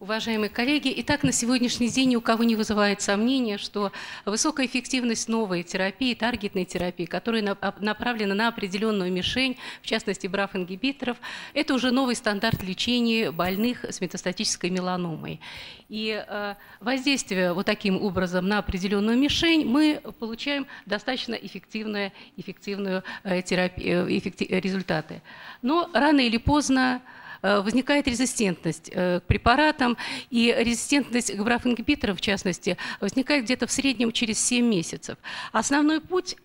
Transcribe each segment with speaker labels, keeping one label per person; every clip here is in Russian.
Speaker 1: Уважаемые коллеги, итак, на сегодняшний день ни у кого не вызывает сомнения, что высокая эффективность новой терапии, таргетной терапии, которая направлена на определенную мишень, в частности, БРАФ-ингибиторов, это уже новый стандарт лечения больных с метастатической меланомой. И э, воздействие вот таким образом на определенную мишень мы получаем достаточно эффективные, эффективную э, терапию, э, эффектив, результаты. Но рано или поздно возникает резистентность э, к препаратам, и резистентность к браф-ингибиторам, в частности, возникает где-то в среднем через 7 месяцев. Основной путь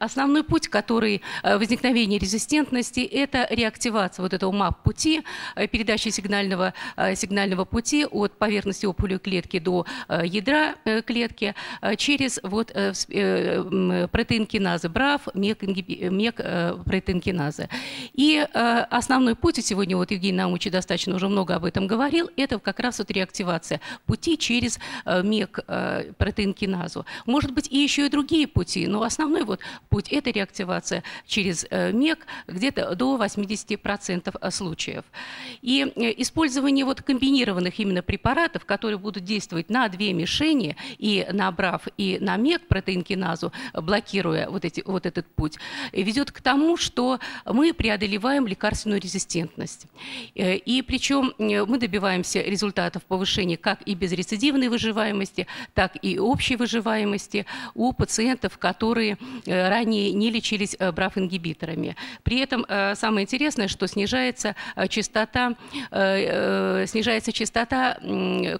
Speaker 1: Основной путь, который э, возникновения резистентности, это реактивация вот этого МАП-пути, передачи сигнального, сигнального пути от поверхности опулевой клетки до ядра клетки через вот протеин киназы БРАФ, МЕК, МЕК протеин киназы. И основной путь, сегодня вот Евгений Наумович достаточно уже много об этом говорил, это как раз вот реактивация пути через э, МЕК э, протеинкиназу. Может быть, и еще и другие пути, но основной вот путь – это реактивация через э, МЕК где-то до 80% случаев. И использование вот комбинированных именно препаратов, которые будут действовать на две мишени, и на БРАФ, и на МЕК протеинкиназу, блокируя вот, эти, вот этот путь, ведет к тому, что мы преодолеваем лекарственную резистентность. Э, и причем э, мы добиваемся результатов повышения как и безрецидивной выживаемости, так и общей выживаемости у пациентов, которые э, ранее не лечились браф-ингибиторами. При этом самое интересное, что снижается частота, снижается частота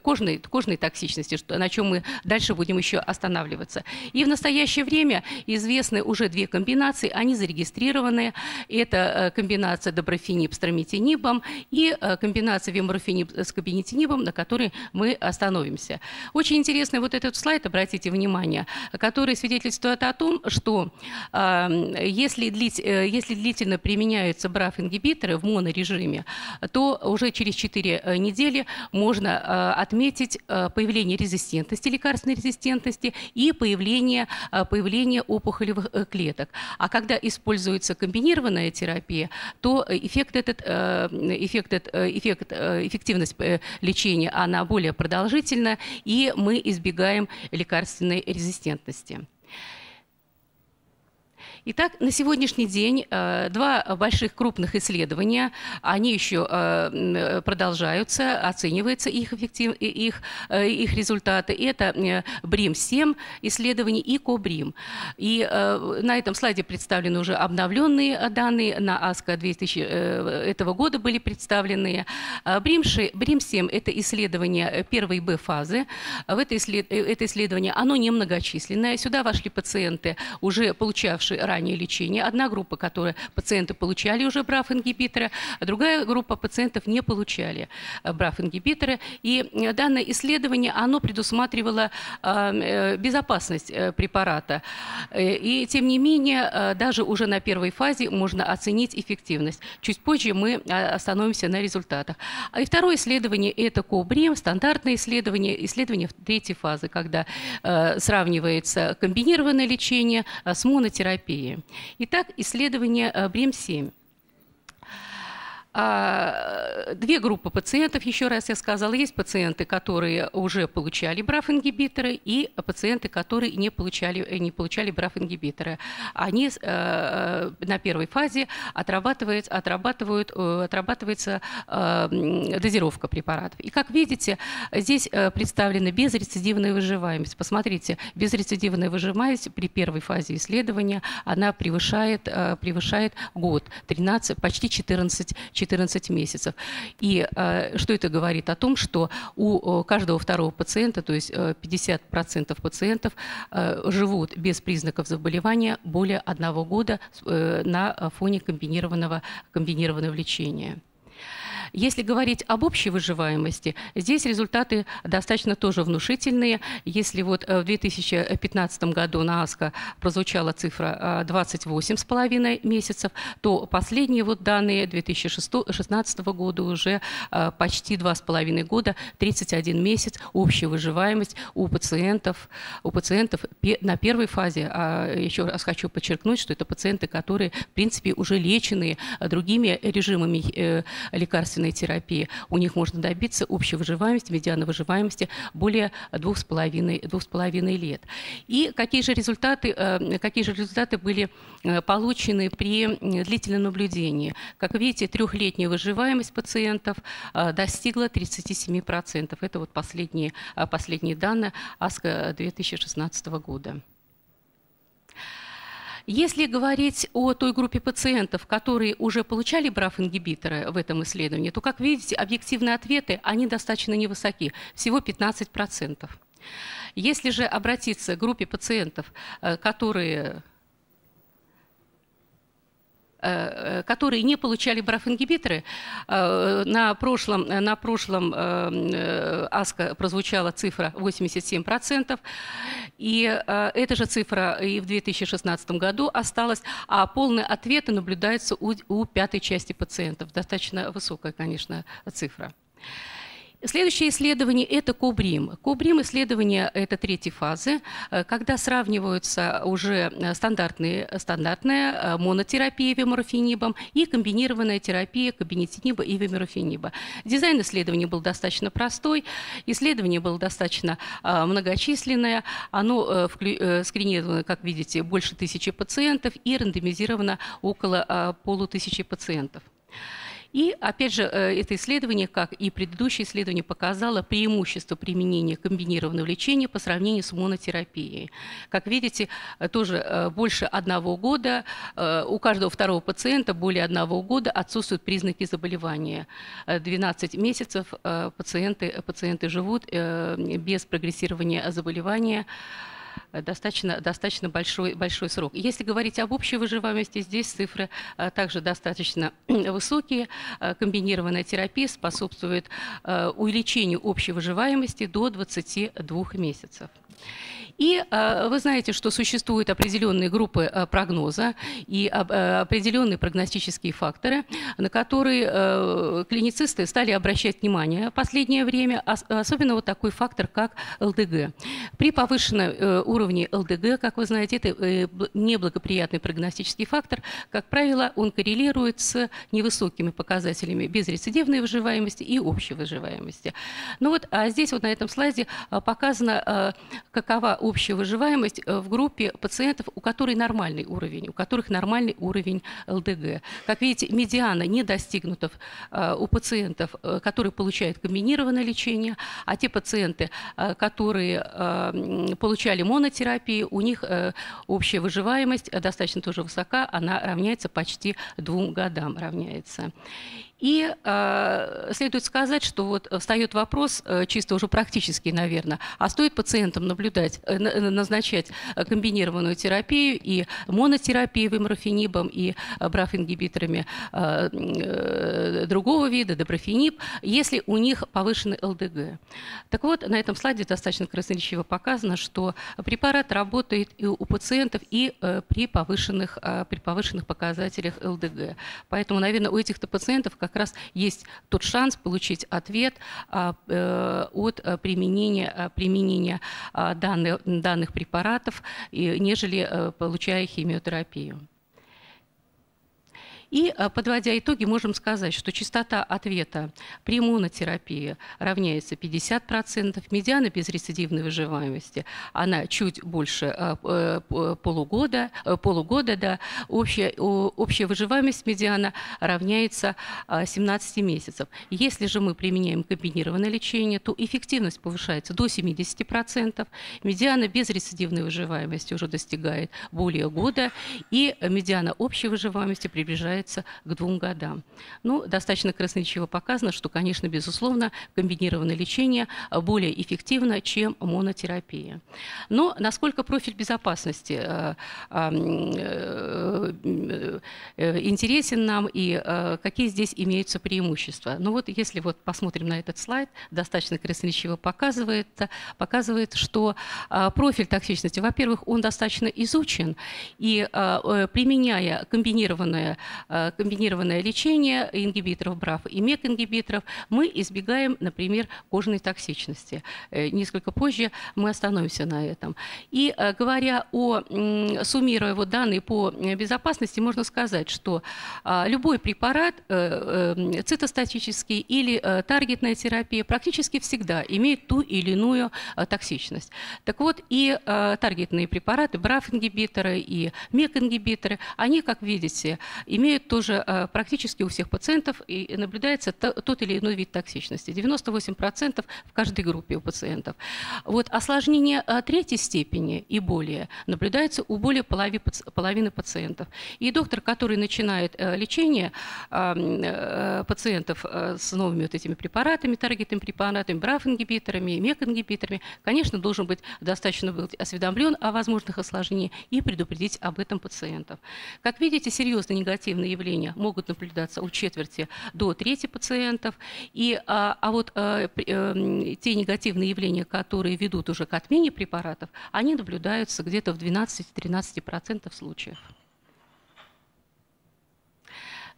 Speaker 1: кожной, кожной токсичности, на чем мы дальше будем еще останавливаться. И в настоящее время известны уже две комбинации, они зарегистрированы. Это комбинация доброфенип с трометинибом и э, комбинация виморфинип с кабинетинибом, на которой мы остановимся. Очень интересный вот этот слайд, обратите внимание, который свидетельствует о том, что если, длить, э, если длительно применяются БРАФ-ингибиторы в монорежиме, то уже через 4 э, недели можно отметить появление резистентности, лекарственной резистентности и появление, появление опухолевых клеток. А когда используется комбинированная терапия, то эффект этот, эффект, э, эффект, э, эффективность э, лечения, она более продолжительна, и мы избегаем лекарственной резистентности. Итак, на сегодняшний день э, два больших крупных исследования, они еще э, продолжаются, оцениваются их, эффектив, их, э, их результаты. Это БРИМ-7 исследование и КОБРИМ. И на этом слайде представлены уже обновленные данные, на АСКО 2000 этого года были представлены. БРИМ-7 – это исследование первой Б-фазы. Это исследование, оно немногочисленное. Сюда вошли пациенты, уже получавшие ранее лечение. Одна группа, которая пациенты получали уже БРАФ-ингибиторы, а другая группа пациентов не получали э, БРАФ-ингибиторы. И э, данное исследование, оно предусматривало э, безопасность препарата. И тем не менее, даже уже на первой фазе можно оценить эффективность. Чуть позже мы остановимся на результатах. А и второе исследование – это КОБРИМ, стандартное исследование, исследование в третьей фазы, когда сравнивается комбинированное лечение с монотерапией. России. Итак, исследование э, БРИМ-7. А, две группы пациентов, еще раз я сказала, есть пациенты, которые уже получали БРАФ-ингибиторы и пациенты, которые не получали, не получали БРАФ-ингибиторы. Они э, э, на первой фазе отрабатывают, отрабатывают, э, отрабатывается э, дозировка препаратов. И как видите, здесь э, представлена безрецидивная выживаемость. Посмотрите, безрецидивная выживаемость при первой фазе исследования, она превышает, э, превышает год, 13, почти 14 14 месяцев. И э, что это говорит? О том, что у каждого второго пациента, то есть 50% э, пациентов э, живут без признаков заболевания более одного года на фоне комбинированного, комбинированного лечения. Если говорить об общей выживаемости, здесь результаты достаточно тоже внушительные. Если вот э, в 2015 году на АСКО прозвучала цифра 28,5 э, месяцев, то последние вот данные 2016 года уже э, почти 2,5 года, 31 месяц, общая выживаемость у пациентов, у пациентов на первой фазе. А еще раз хочу подчеркнуть, что это пациенты, которые, в принципе, уже лечены другими режимами лекарственных длительной терапии у них можно добиться общей выживаемости, медиана выживаемости более 2,5 лет. И какие же результаты, какие же результаты были получены при длительном наблюдении? Как видите, трехлетняя выживаемость пациентов достигла 37%. Это вот последние, последние данные АСКО 2016 года. Если говорить о той группе пациентов, которые уже получали БРАФ-ингибиторы в этом исследовании, то, как видите, объективные ответы, они достаточно невысоки, всего 15%. Если же обратиться к группе пациентов, э, которые которые не получали БРАФ-ингибиторы. Э, на прошлом, на прошлом э, АСКО прозвучала цифра 87%, и эта же цифра и в 2016 году осталась, а полные ответы наблюдаются у, у пятой части пациентов. Достаточно высокая, конечно, цифра. Следующее исследование – это КОБРИМ. КОБРИМ исследование – это третьей фазы, э, когда сравниваются уже стандартные, стандартная э, монотерапия виморфенибом и комбинированная терапия кабинетиниба и виморфениба. Дизайн исследования был достаточно простой, исследование было достаточно э, многочисленное, оно скринировано, как видите, больше тысячи пациентов и рандомизировано около полутысячи пациентов. И, опять же, э, это исследование, как и предыдущее исследование, показало преимущество применения комбинированного лечения по сравнению с монотерапией. Как видите, э, тоже э, больше одного года, у каждого второго пациента более одного года отсутствуют признаки заболевания. 12 месяцев пациенты, пациенты живут без прогрессирования заболевания достаточно, достаточно большой, большой срок. Если говорить об общей выживаемости, здесь цифры а, также достаточно высокие. А, комбинированная терапия способствует увеличению общей выживаемости до 22 месяцев. И э, вы знаете, что существуют определенные группы э, прогноза и э, определенные прогностические факторы, на которые клиницисты стали обращать внимание в последнее время, особенно вот такой фактор, как ЛДГ. При повышенном уровне ЛДГ, как вы знаете, это неблагоприятный прогностический фактор, как правило, он коррелирует с невысокими показателями безрецидивной выживаемости и общей выживаемости. Ну вот, а здесь вот на этом слайде показано, какова общая выживаемость э, в группе пациентов, у которых нормальный уровень, у которых нормальный уровень ЛДГ. Как видите, медиана не достигнута э, у пациентов, э, которые получают комбинированное лечение, а те пациенты, которые получали монотерапию, у них общая выживаемость достаточно тоже высока, она равняется почти двум годам равняется. И э, следует сказать, что вот встает вопрос, э, чисто уже практически, наверное, а стоит пациентам наблюдать, э, назначать комбинированную терапию и монотерапию вимрофенибом и браф-ингибиторами э, э, другого вида, доброфениб, если у них повышенный ЛДГ. Так вот, на этом слайде достаточно красноречиво показано, что препарат работает и у пациентов, и э, при, повышенных, э, при повышенных показателях ЛДГ. Поэтому, наверное, у этих-то пациентов, как как раз есть тот шанс получить ответ а, э, от э, применения, э, применения а, данных, данных препаратов, нежели получая химиотерапию. И а, подводя итоги, можем сказать, что частота ответа при иммунотерапии равняется 50%, медиана безрецидивной выживаемости, она чуть больше а, э, полугода, э, полугода да, общая, общая выживаемость медиана равняется 17 а, месяцев. Если же мы применяем комбинированное лечение, то эффективность повышается до 70%, медиана безрецидивной выживаемости уже достигает более года, и медиана общей выживаемости приближается приближается к двум годам. Ну, достаточно красноречиво показано, что, конечно, безусловно, комбинированное лечение более эффективно, чем монотерапия. Но насколько профиль безопасности э, э, э, интересен нам и какие здесь имеются преимущества? Ну вот если вот посмотрим на этот слайд, достаточно красноречиво показывает, показывает что профиль токсичности, во-первых, он достаточно изучен, и применяя комбинированное комбинированное лечение ингибиторов БРАФ и МЕК-ингибиторов, мы избегаем, например, кожной токсичности. Несколько позже мы остановимся на этом. И говоря о, суммируя вот данные по безопасности, можно сказать, что любой препарат цитостатический или таргетная терапия практически всегда имеет ту или иную токсичность. Так вот, и таргетные препараты, БРАФ-ингибиторы и МЕК-ингибиторы, они, как видите, имеют тоже э, практически у всех пациентов и наблюдается тот или иной вид токсичности. 98% в каждой группе у пациентов. Вот осложнение э, третьей степени и более наблюдается у более половины пациентов. И доктор, который начинает э, лечение пациентов с новыми вот этими препаратами, таргетными препаратами, БРАФ-ингибиторами, МЕК-ингибиторами, конечно, должен быть достаточно быть осведомлен о возможных осложнениях и предупредить об этом пациентов. Как видите, серьезные негативные явления могут наблюдаться у четверти до трети пациентов. И, а, а вот а, те негативные явления, которые ведут уже к отмене препаратов, они наблюдаются где-то в 12-13% случаев.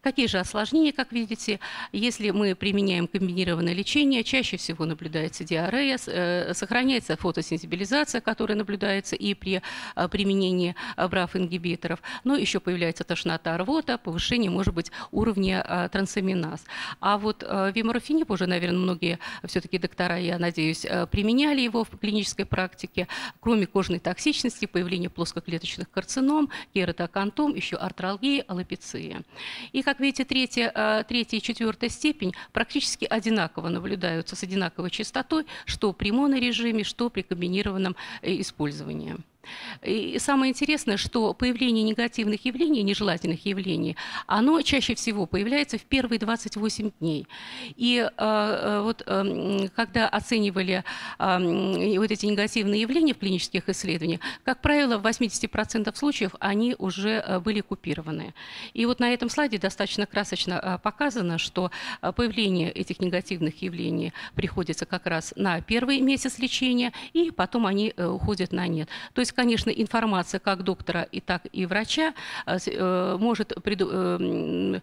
Speaker 1: Какие же осложнения, как видите, если мы применяем комбинированное лечение, чаще всего наблюдается диарея, э, сохраняется фотосенсибилизация, которая наблюдается и при э, применении э, БРАФ-ингибиторов, но еще появляется тошнота, рвота, повышение, может быть, уровня трансаминаз. А вот виморофинип уже, наверное, многие все-таки доктора, я надеюсь, применяли его в клинической практике, кроме кожной токсичности, появления плоскоклеточных карцином, кератокантом, еще артралгии, аллопеция. И, как видите, третья, э, третья и четвертая степень практически одинаково наблюдаются с одинаковой частотой, что при монорежиме, что при комбинированном э, использовании. И самое интересное, что появление негативных явлений, нежелательных явлений, оно чаще всего появляется в первые 28 дней. И э, э, вот э, когда оценивали э, вот эти негативные явления в клинических исследованиях, как правило, в 80% случаев они уже э, были купированы. И вот на этом слайде достаточно красочно э, показано, что появление этих негативных явлений приходится как раз на первый месяц лечения, и потом они уходят на нет. То есть есть, конечно, информация как доктора и так и врача э, э, может э,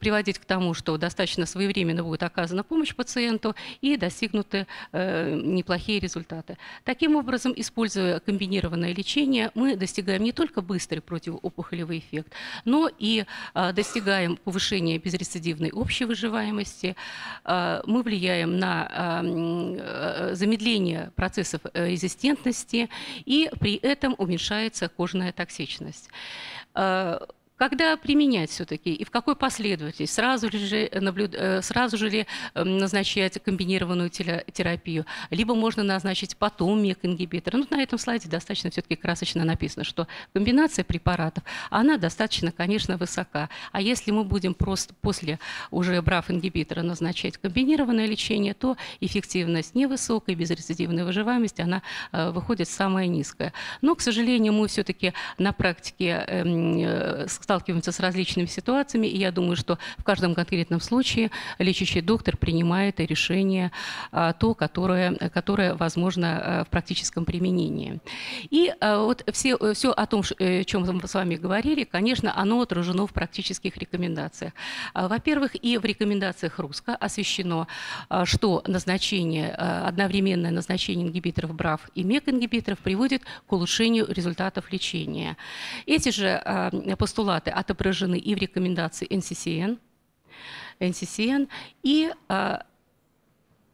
Speaker 1: приводить к тому, что достаточно своевременно будет оказана помощь пациенту и достигнуты неплохие результаты. Таким образом, используя комбинированное лечение, мы достигаем не только быстрый противоопухолевый эффект, но и достигаем повышения безрецидивной общей выживаемости, мы влияем на замедление процессов резистентности, и при этом уменьшается кожная токсичность. Э, когда применять все-таки и в какой последовательности? Сразу же, наблюд... Э, сразу же ли эм, назначать комбинированную терапию? Либо можно назначить потом мек-ингибитор? Ну, на этом слайде достаточно все-таки красочно написано, что комбинация препаратов, она достаточно, конечно, высока. А если мы будем просто после уже брав ингибитора назначать комбинированное лечение, то эффективность невысокая, безрецидивная выживаемость, она э, выходит самая низкая. Но, к сожалению, мы все-таки на практике эм, э, сталкиваемся с различными ситуациями, и я думаю, что в каждом конкретном случае лечащий доктор принимает решение а, то, которое, которое возможно а, в практическом применении. И а, вот все, все о том, о чем мы с вами говорили, конечно, оно отражено в практических рекомендациях. Во-первых, и в рекомендациях РУСКО освещено, что назначение, одновременное назначение ингибиторов БРАФ и МЕК-ингибиторов приводит к улучшению результатов лечения. Эти же постулаты результаты отображены и в рекомендации NCCN, NCCN и а,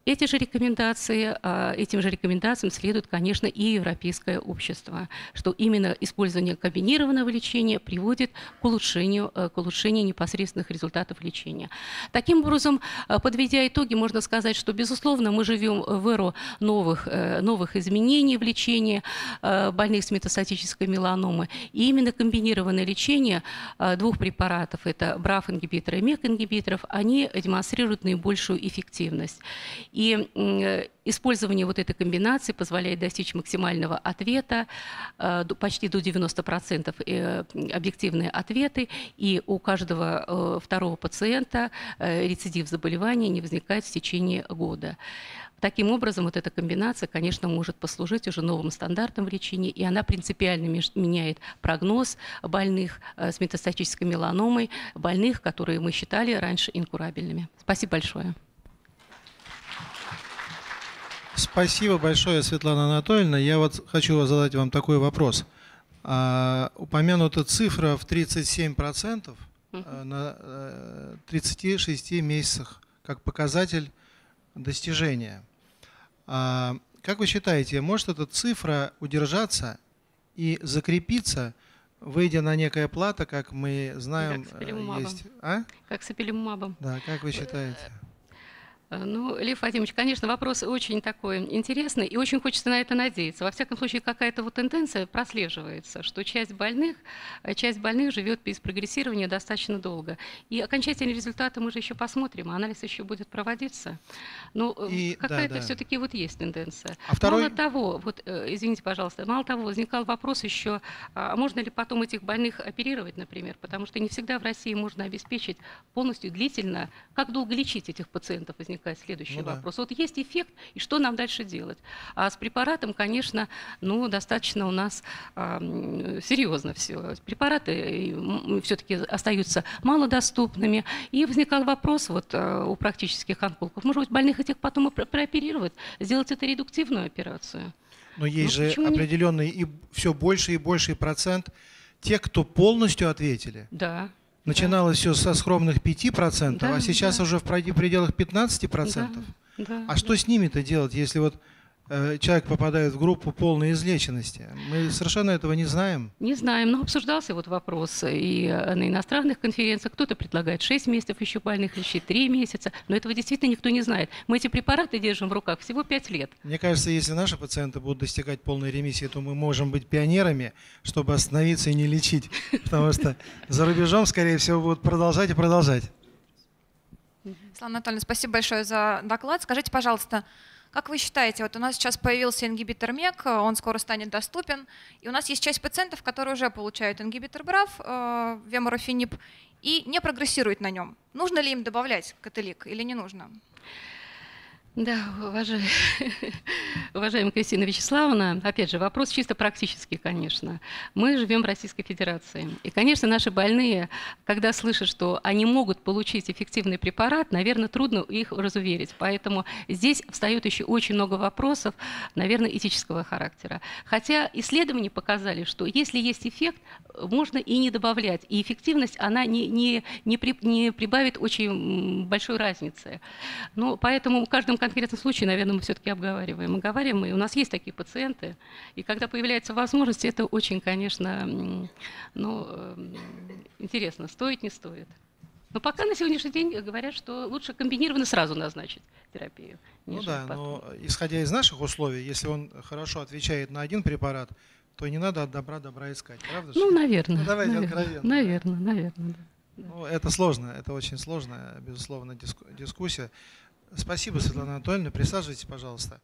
Speaker 1: эти же рекомендации, а, этим же рекомендациям следует, конечно, и европейское общество, что именно использование комбинированного лечения приводит к улучшению, э, к улучшению непосредственных результатов лечения. Таким образом, э, подведя итоги, можно сказать, что, безусловно, мы живем в эру новых, э, новых изменений в лечении больных с метастатической меланомой. И именно комбинированное лечение двух препаратов, это БРАФ-ингибиторы и МЕК-ингибиторов, они демонстрируют наибольшую эффективность. И э, использование вот этой комбинации позволяет достичь максимального ответа, э, почти до 90% э, объективные ответы, и у каждого второго пациента рецидив заболевания не возникает в течение года. Таким образом, вот эта комбинация, конечно, может послужить уже новым стандартом в лечении, и она принципиально меняет прогноз больных с метастатической меланомой, больных, которые мы считали раньше инкурабельными. Спасибо большое.
Speaker 2: Спасибо большое, Светлана Анатольевна. Я вот хочу задать вам такой вопрос. А, упомянута цифра в 37% э, на 36 э, месяцах как показатель достижения. А, как вы считаете, может эта цифра удержаться и закрепиться, выйдя на некая плата, как мы знаем,
Speaker 1: как с есть...
Speaker 2: А?
Speaker 1: Как с эпилимумабом.
Speaker 2: Да, как вы считаете?
Speaker 1: Э, ну, Лев Вадимович, конечно, вопрос очень такой интересный, и очень хочется на это надеяться. Во всяком случае, какая-то вот тенденция прослеживается, что часть больных, э, часть больных живет без прогрессирования достаточно долго. И окончательные результаты мы же еще посмотрим, анализ еще будет проводиться. Но э, какая-то да, да. все-таки вот есть тенденция.
Speaker 2: А второй...
Speaker 1: Мало того, вот, извините, пожалуйста, мало того, возникал вопрос еще, а можно ли потом этих больных оперировать, например, потому что не всегда в России можно обеспечить полностью длительно, как долго лечить этих пациентов, возникает возникает следующий ну, вопрос. Да. Вот есть эффект, и что нам дальше делать? А с препаратом, конечно, ну, достаточно у нас э, серьезно все. Препараты все-таки остаются малодоступными. И возникал вопрос вот, э, у практических онкологов, может быть, больных этих потом прооперировать, сделать это редуктивную операцию?
Speaker 2: Но есть ну, же определенный и все больше и больше процент тех, кто полностью ответили.
Speaker 1: Да.
Speaker 2: Начиналось да. все со скромных 5%, да, а сейчас да. уже в пределах 15%. Да, да, а что с ними-то делать, если вот человек попадает в группу полной излеченности. Мы совершенно этого не знаем.
Speaker 1: Не знаем, но обсуждался вот вопрос и на иностранных конференциях. Кто-то предлагает 6 месяцев еще больных лечить, 3 месяца, но этого действительно никто не знает. Мы эти препараты держим в руках всего 5 лет.
Speaker 2: Мне кажется, если наши пациенты будут достигать полной ремиссии, то мы можем быть пионерами, чтобы остановиться и не лечить, потому что за рубежом, скорее всего, будут продолжать и продолжать.
Speaker 3: Светлана Анатольевна, спасибо большое за доклад. Скажите, пожалуйста, как вы считаете, вот у нас сейчас появился ингибитор МЕК, он скоро станет доступен, и у нас есть часть пациентов, которые уже получают ингибитор БРАВ, э, веморофенип, и не прогрессируют на нем. Нужно ли им добавлять каталик или не нужно?
Speaker 1: Да, уважаемая, Кристина Вячеславовна, опять же, вопрос чисто практический, конечно. Мы живем в Российской Федерации. И, конечно, наши больные, когда слышат, что они могут получить эффективный препарат, наверное, трудно их разуверить. Поэтому здесь встает еще очень много вопросов, наверное, этического характера. Хотя исследования показали, что если есть эффект, можно и не добавлять. И эффективность, она не, не, не, при, не прибавит очень большой разницы. Но поэтому в каждом конкретном случае, наверное, мы все-таки обговариваем. Оговариваем, и у нас есть такие пациенты. И когда появляется возможность, это очень, конечно, ну, эм, интересно, стоит, не стоит. Но пока на сегодняшний день говорят, что лучше комбинированно сразу назначить терапию.
Speaker 2: Ну да, потом. но исходя из наших условий, если он хорошо отвечает на один препарат, то не надо от добра добра искать, правда?
Speaker 1: Ну, наверное. Ну,
Speaker 2: давайте
Speaker 1: наверное,
Speaker 2: откровенно.
Speaker 1: Наверное, наверное. Да.
Speaker 2: Ну, это сложно, это очень сложная, безусловно, дискуссия. Спасибо, Светлана Анатольевна. Присаживайтесь, пожалуйста.